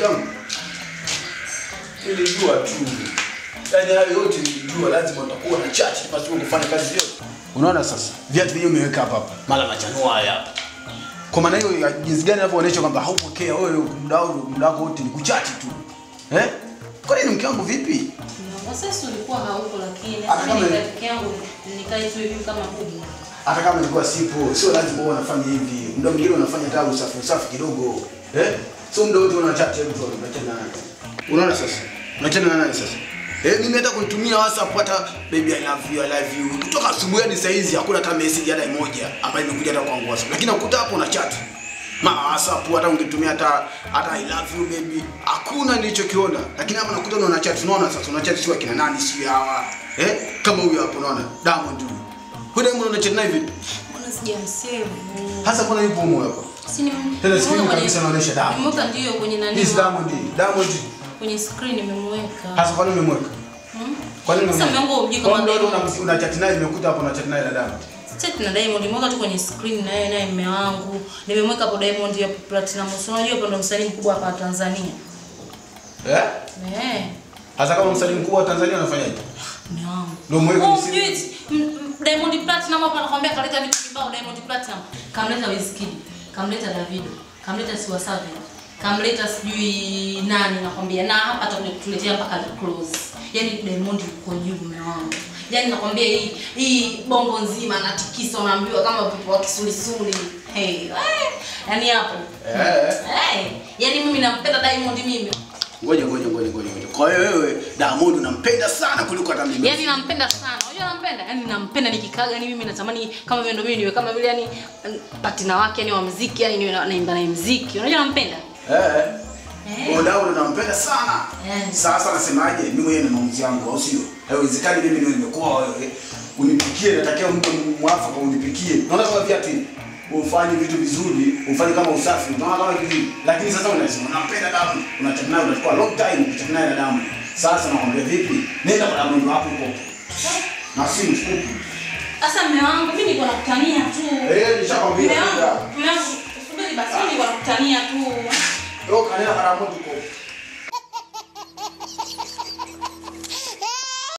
yangu nilijua tu, yaani hayo yote nilijua, lazima utakuwa na chati pasipo kufanya kazi yote. Unaona sasa, viatu vyenyewe umeweka hapa hapa, mara machanua haya hapa. Kwa maana hiyo, jinsi gani unavyoonyesha kwamba haupokea wewe, muda wako muda wako wote ni kuchati tu eh? Kwa nini mke wangu vipi? Kwa sasa ulikuwa hauko lakini mke wangu nikae tu hivi kama bubu. Hata kama ilikuwa sipo, sio lazima uwe unafanya hivi. Muda mwingine unafanya hata usafi usafi kidogo eh? Sio muda wote unachati hebu tu unachana naye. Unaona sasa? Unachana na nani sasa? Eh, mimi hata kuitumia WhatsApp hata baby I love you I love you. Kutoka asubuhi hadi saa hizi hakuna hata message hata moja ambayo imekuja hata kwangu WhatsApp. Lakini ukuta hapo una chat. Ma WhatsApp hata ungetumia hata hata I love you baby. Hakuna nilichokiona. Lakini hapa nakuta una chat. Unaona sasa una chat sio kina nani sio hawa. Eh? Kama huyo hapo unaona. Diamond huyu. huyo Diamond una chat naye vipi? Mbona sijamsema Hasa mbona yupo huko hapa? Si Tena screen kabisa naonesha Diamond, ndio kwenye nani? This Diamond, Diamond. Kwenye screen nimemweka. Sasa kwa nini umemweka? Hmm? Kwa nini Sasa umemweka? mwanangu hujui Kwa kama ndio una chat naye nimekuta hapo na chat naye na Diamond. Chat na Diamond nimeweka tu kwenye screen na yeye naye mume wangu. Nimemweka hapo Diamond ya Platinum. So unajua hapo ndo msanii mkubwa hapa Tanzania. Eh? Eh. Hasa kama msanii mkubwa wa Tanzania anafanyaje? Mume wangu. Ndio mweka Oh, Diamond Platinum hapa anakuambia kaleta vitu vibao Diamond Platinum. Kamleta Wizkid, kamleta Davido, kamleta Siwa Savage, kamleta sijui nani nakwambia na hapa atakuletea mpaka close. yani Diamond yuko juu mume wangu. yani nakwambia hii hii bongo nzima anatikisa unaambiwa kama wa kisulisuli. Hey, yani yaani hapo. Eh. Hey, yani mimi nampenda Diamond mimi. Ngoja ngoja ngoja ngoja. ngoja. Kwa hiyo wewe Diamond unampenda sana kuliko hata mimi. Yaani nampenda sana. Unajua nampenda? Yaani nampenda nikikaga yani mimi natamani kama vile ndo mimi niwe kama vile yani patina wake yani wa muziki yani niwe naimba na muziki. Unajua nampenda? Eh. Eh. Kwa Diamond unampenda sana. Eh. Sasa nasemaje? Mimi mwenyewe na maamuzi yangu au sio? Haiwezekani mimi ndio nimekuwa wewe. Unipikie natakia mtu mwafaka unipikie. Unaona kama viatu hivi? ufanye vitu vizuri, ufanye kama usafi, unaona kama hivi. Lakini sasa unasema unampenda damu, unachana naye unachukua long time kuchana naye na damu. Sasa nakwambia vipi? Nenda kwa damu hapo huko. Na si mfupi. Sasa mume wangu mimi niko nakutania tu. Eh, nishakwambia. Mume wangu, subiri basi niko nakutania tu. Toka nenda kwa damu huko.